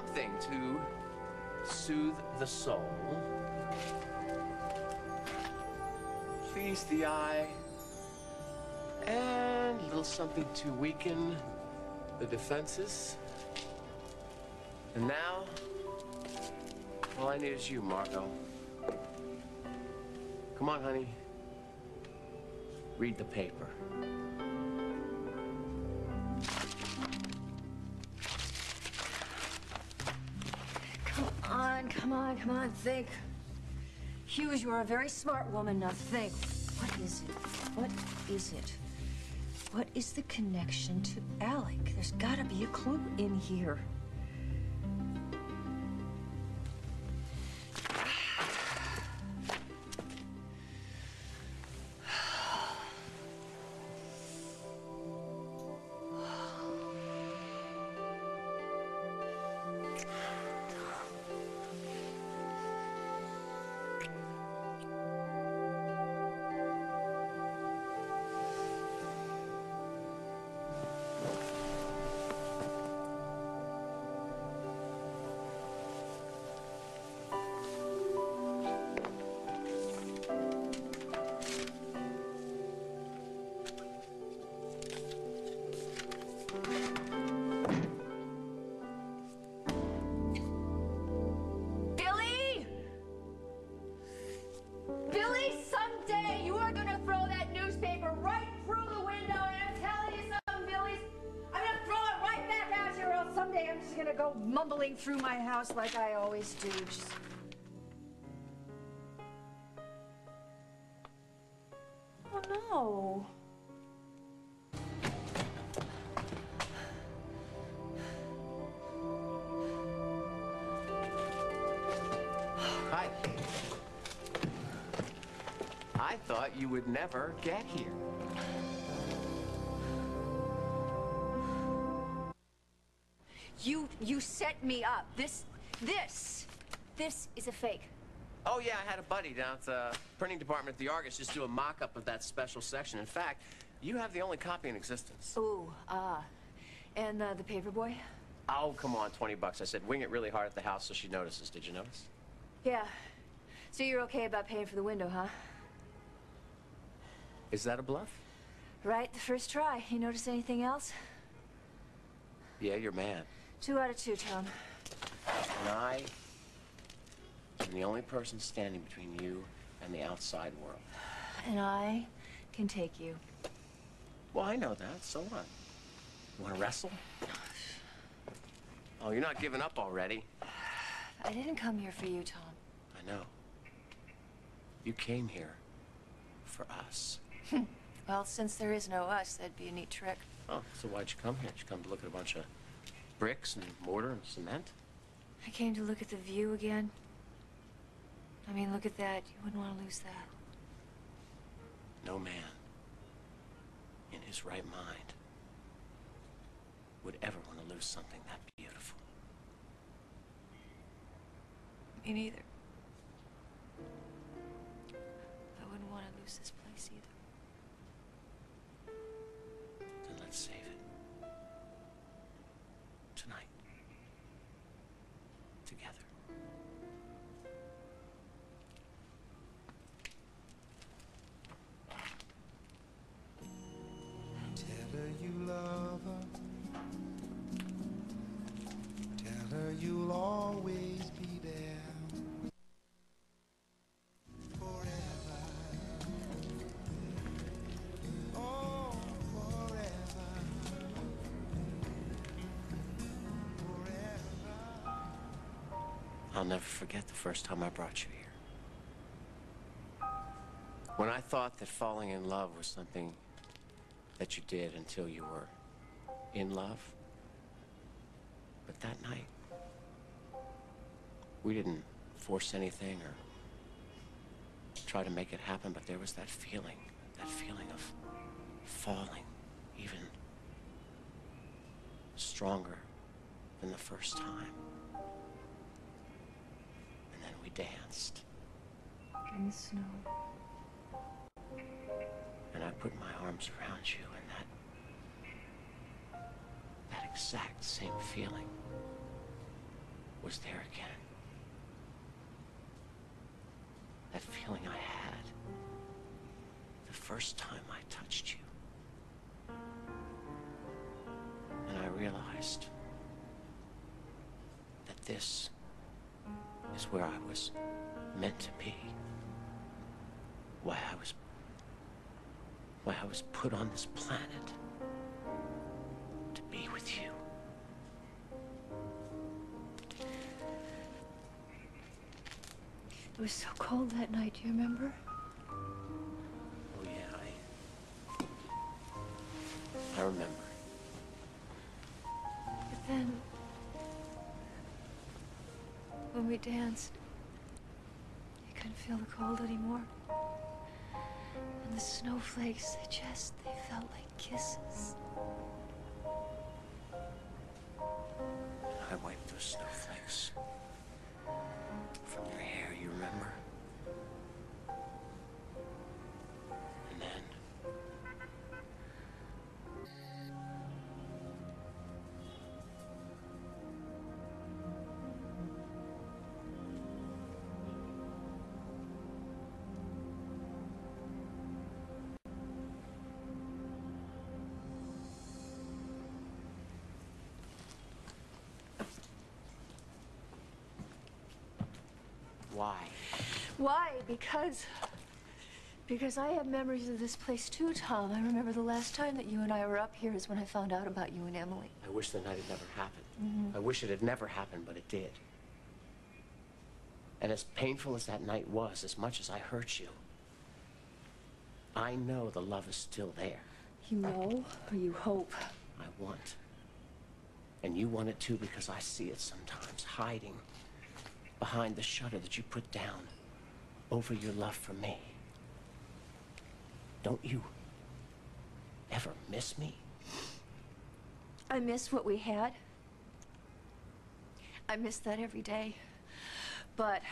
something to soothe the soul, please the eye, and a little something to weaken the defenses. And now, all I need is you, Margo. Come on, honey. Read the paper. Come on, come on, think. Hughes, you're a very smart woman. Now think. What is it? What is it? What is the connection to Alec? There's gotta be a clue in here. Through my house like I always do. Just... Oh no. Hi. I thought you would never get here. You set me up. This this this is a fake. Oh, yeah, I had a buddy down at the printing department at the Argus just do a mock-up of that special section. In fact, you have the only copy in existence. Ooh, ah. And uh, the paper boy? Oh, come on, 20 bucks. I said wing it really hard at the house so she notices. Did you notice? Yeah. So you're okay about paying for the window, huh? Is that a bluff? Right, the first try. You notice anything else? Yeah, you're mad. Two out of two, Tom. And I am the only person standing between you and the outside world. And I can take you. Well, I know that. So what? You want to wrestle? Oh, you're not giving up already. I didn't come here for you, Tom. I know. You came here for us. Well, since there is no us, that'd be a neat trick. Oh, so why'd you come here? Did you come to look at a bunch of bricks and mortar and cement? I came to look at the view again. I mean, look at that. You wouldn't want to lose that. No man in his right mind would ever want to lose something that beautiful. Me neither. I wouldn't want to lose this place either. I'll never forget the first time I brought you here. When I thought that falling in love was something that you did until you were in love. But that night, we didn't force anything or try to make it happen, but there was that feeling, that feeling of falling even stronger than the first time. And then we danced, In the snow. and I put my arms around you, and that that exact same feeling was there again. That feeling I had the first time I touched you. And I realized that this is where I was meant to be. Why I was why I was put on this planet to be with you. It was so cold that night, do you remember? Oh yeah, I I remember. But then, when we danced, you couldn't feel the cold anymore. And the snowflakes, they just, they felt like kisses. I wiped those snowflakes from your hair, you remember? Why? Why? Because. Because I have memories of this place too, Tom. I remember the last time that you and I were up here is when I found out about you and Emily. I wish the night had never happened. Mm-hmm. I wish it had never happened, but it did. And as painful as that night was, as much as I hurt you, I know the love is still there. You know, or you hope. I want. And you want it too because I see it sometimes, hiding behind the shutter that you put down over your love for me. Don't you ever miss me? I miss what we had. I miss that every day. But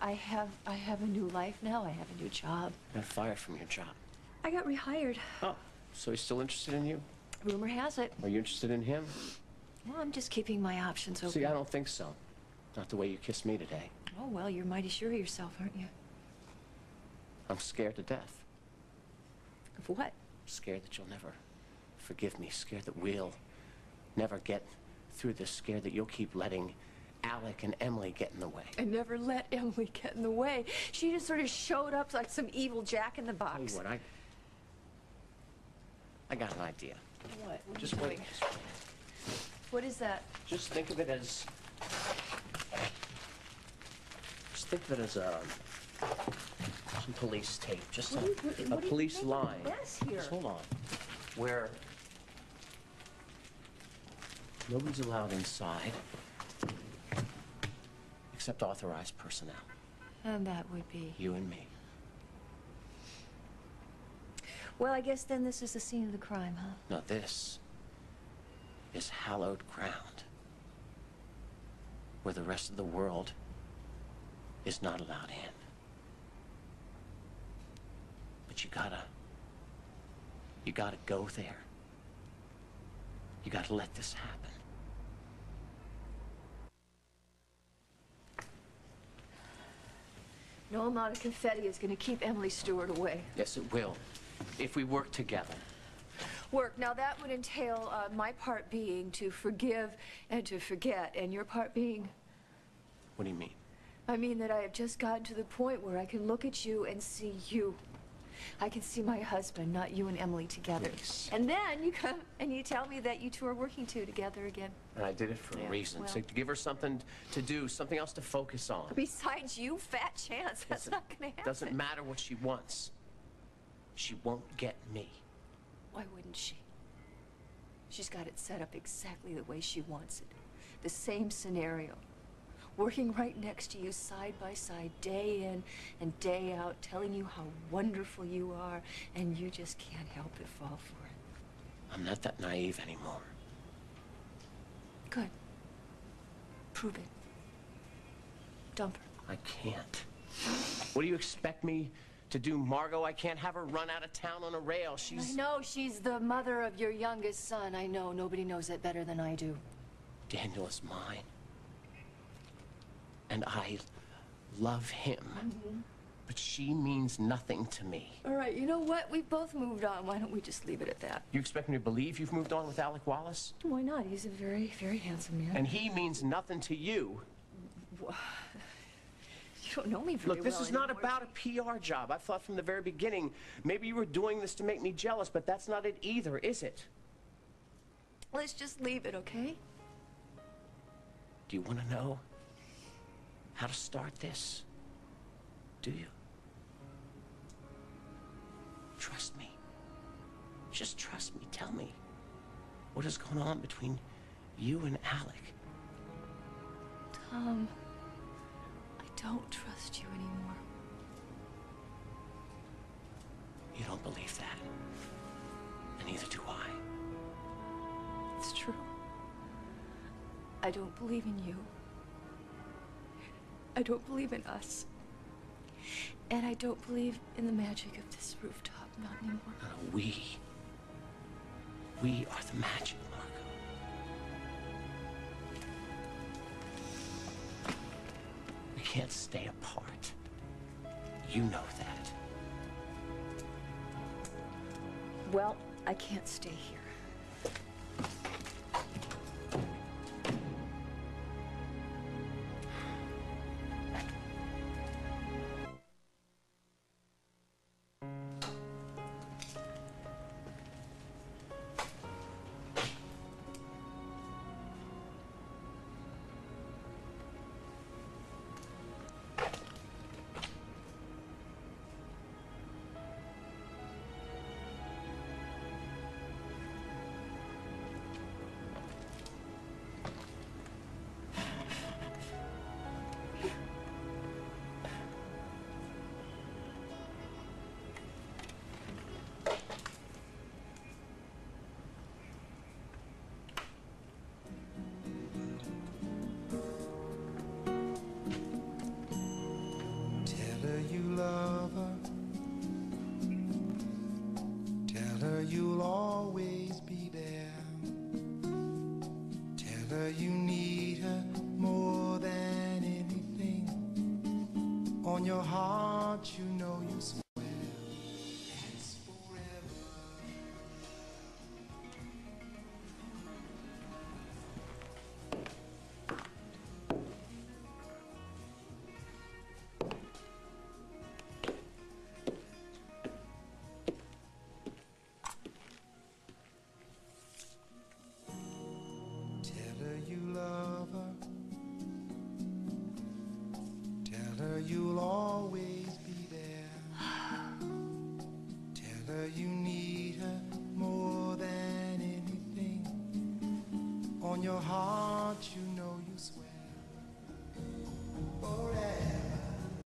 I have I have a new life now. I have a new job. You got fired from your job. I got rehired. Oh, so he's still interested in you? Rumor has it. Are you interested in him? Well, I'm just keeping my options open. See, I don't think so. Not the way you kissed me today. Oh, well, you're mighty sure of yourself, aren't you? I'm scared to death. Of what? Scared that you'll never forgive me. Scared that we'll never get through this. Scared that you'll keep letting Alec and Emily get in the way. I never let Emily get in the way. She just sort of showed up like some evil jack in the Tell you box. what, I... I got an idea. What? What Just wait. What is that? Just think of it as... Think it as a... Some police tape. Just a, What you- what- a what are you police a line. here? Just hold on. Where... Nobody's allowed inside. Except authorized personnel. And that would be. You and me. Well, I guess then this is the scene of the crime, huh? Now this is hallowed ground. Where the rest of the world is not allowed in. But you gotta. You gotta go there. You gotta let this happen. No amount of confetti is going to keep Emily Stewart away. Yes, it will. If we work together. Work. Now, that would entail uh, my part being to forgive and to forget, and your part being. What do you mean? I mean that I have just gotten to the point where I can look at you and see you. I can see my husband, not you and Emily together. Please. And then you come and you tell me that you two are working two together again. And I did it for Yeah, a reason. well- To give her something to do, something else to focus on. Besides you, fat chance. That's Doesn't- not going to happen. Doesn't matter what she wants. She won't get me. Why wouldn't she? She's got it set up exactly the way she wants it. The same scenario. Working right next to you side by side, day in and day out, telling you how wonderful you are, and you just can't help but fall for it. I'm not that naive anymore. Good. Prove it. Dump her. I can't. What do you expect me to do, Margo? I can't have her run out of town on a rail. She's... I know she's the mother of your youngest son. I know. Nobody knows that better than I do. Daniel is mine. And I love him. Mm-hmm. But she means nothing to me. All right, you know what? We've both moved on. Why don't we just leave it at that? You expect me to believe you've moved on with Alec Wallace? Why not? He's a very, very handsome man. And he means nothing to you. you don't know me very Look, this well is not about a PR job. I've thought from the very beginning, maybe you were doing this to make me jealous, but that's not it either, is it? Let's just leave it, okay? Do you want to know how to start this? Do you? Trust me. Just trust me. Tell me what is going on between you and Alec. Tom, I don't trust you anymore. You don't believe that. And neither do I. It's true. I don't believe in you. I don't believe in us. And I don't believe in the magic of this rooftop, not anymore. No, no, we. We are the magic, Margo. We can't stay apart. You know that. Well, I can't stay here. You need her more than anything. On your heart, you know you swear.